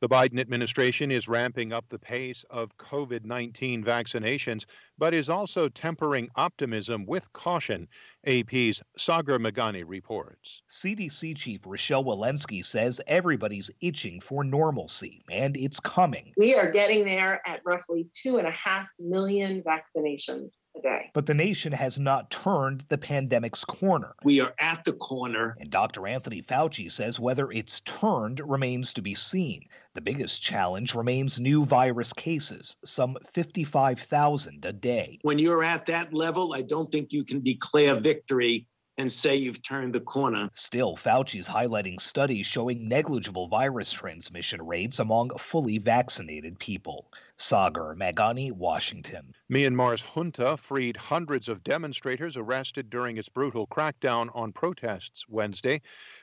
The Biden administration is ramping up the pace of COVID 19 vaccinations, but is also tempering optimism with caution. AP's Sagar Meghani reports. CDC Chief Rochelle Walensky says everybody's itching for normalcy, and it's coming. We are getting there at roughly two and a half million vaccinations a day. But the nation has not turned the pandemic's corner. We are at the corner. And Dr. Anthony Fauci says whether it's turned remains to be seen. The biggest challenge remains new virus cases, some 55,000 a day. When you're at that level, I don't think you can declare victory and say you've turned the corner. Still, Fauci's highlighting studies showing negligible virus transmission rates among fully vaccinated people. Sagar Meghani, Washington. Myanmar's junta freed hundreds of demonstrators arrested during its brutal crackdown on protests Wednesday,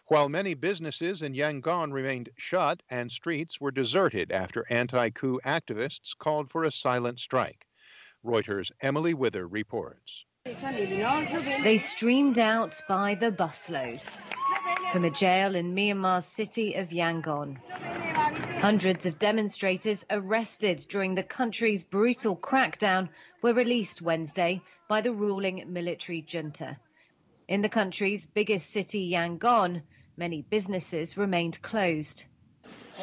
while many businesses in Yangon remained shut and streets were deserted after anti coup activists called for a silent strike. Reuters' Emily Wither reports. They streamed out by the busload from a jail in Myanmar's city of Yangon. Hundreds of demonstrators arrested during the country's brutal crackdown were released Wednesday by the ruling military junta. In the country's biggest city, Yangon, many businesses remained closed.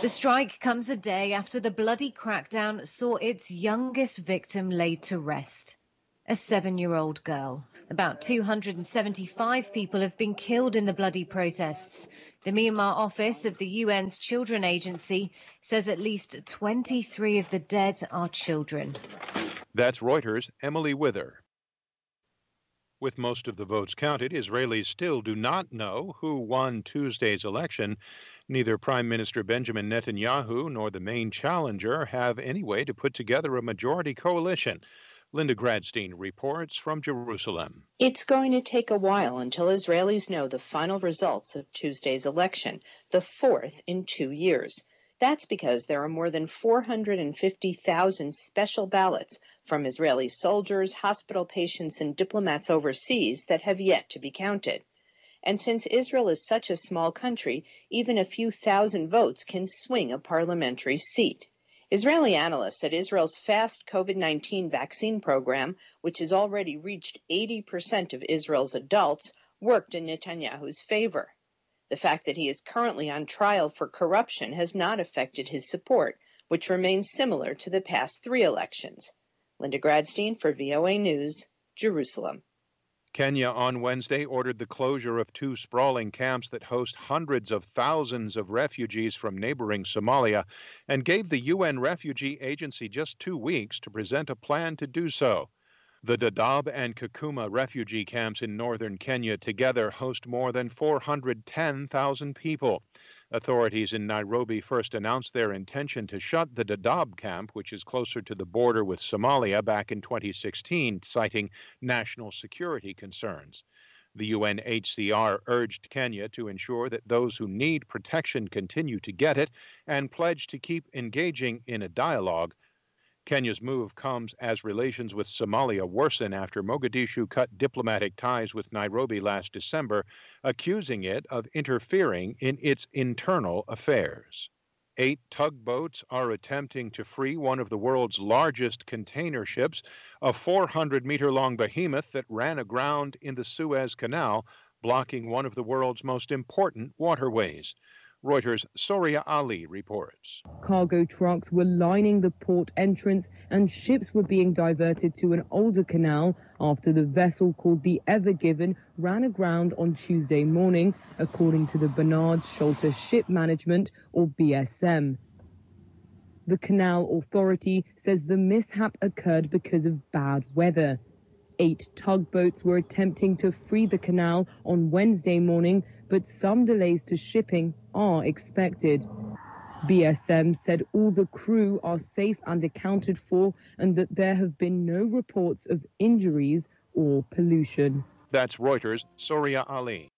The strike comes a day after the bloody crackdown saw its youngest victim laid to rest a seven year old girl. About 275 people have been killed in the bloody protests. The Myanmar office of the UN's Children Agency says at least 23 of the dead are children. That's Reuters' Emily Wither. With most of the votes counted, Israelis still do not know who won Tuesday's election. Neither Prime Minister Benjamin Netanyahu nor the main challenger have any way to put together a majority coalition. Linda Gradstein reports from Jerusalem. It's going to take a while until Israelis know the final results of Tuesday's election, the fourth in two years. That's because there are more than 450,000 special ballots from Israeli soldiers, hospital patients, and diplomats overseas that have yet to be counted. And since Israel is such a small country, even a few thousand votes can swing a parliamentary seat. Israeli analysts said Israel's fast COVID 19 vaccine program, which has already reached 80% of Israel's adults, worked in Netanyahu's favor. The fact that he is currently on trial for corruption has not affected his support, which remains similar to the past three elections. Linda Gradstein for VOA News, Jerusalem. Kenya on Wednesday ordered the closure of two sprawling camps that host hundreds of thousands of refugees from neighboring Somalia and gave the UN Refugee Agency just two weeks to present a plan to do so. The Dadaab and Kakuma refugee camps in northern Kenya together host more than 410,000 people. Authorities in Nairobi first announced their intention to shut the Dadaab camp, which is closer to the border with Somalia, back in 2016, citing national security concerns. The UNHCR urged Kenya to ensure that those who need protection continue to get it and pledged to keep engaging in a dialogue Kenya's move comes as relations with Somalia worsen after Mogadishu cut diplomatic ties with Nairobi last December, accusing it of interfering in its internal affairs. Eight tugboats are attempting to free one of the world's largest container ships, a 400 meter long behemoth that ran aground in the Suez Canal, blocking one of the world's most important waterways. Reuters' Soraya Ali reports. Cargo trucks were lining the port entrance and ships were being diverted to an older canal after the vessel called the Ever Given ran aground on Tuesday morning, according to the Bernard Schulte Ship Management, or BSM. The Canal Authority says the mishap occurred because of bad weather. Eight tugboats were attempting to free the canal on Wednesday morning, but some delays to shipping are expected. BSM said all the crew are safe and accounted for and that there have been no reports of injuries or pollution. That's Reuters' Soraya Ali.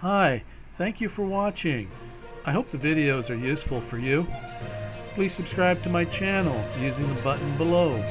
Hi, thank you for watching. I hope the videos are useful for you. Please subscribe to my channel using the button below.